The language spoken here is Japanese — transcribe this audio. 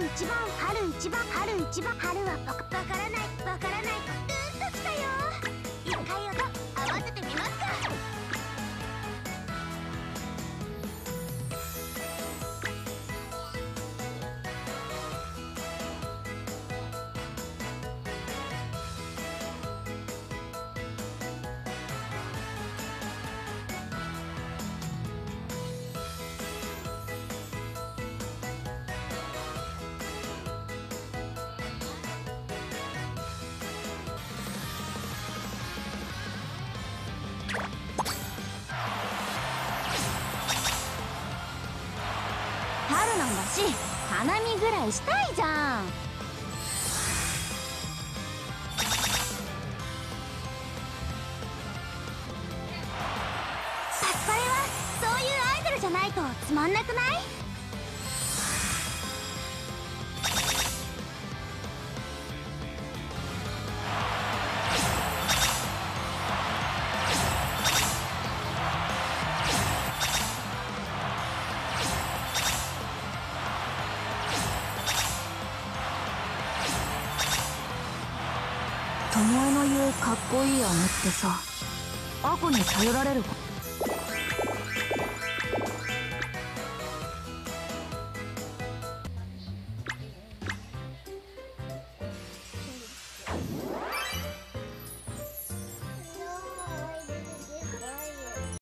一番春一番春一番春はわわからない春なんだし花見ぐらいしたいじゃん。パスパレはそういうアイドルじゃないとつまんなくない？っこいい姉ってさ。アコに頼られる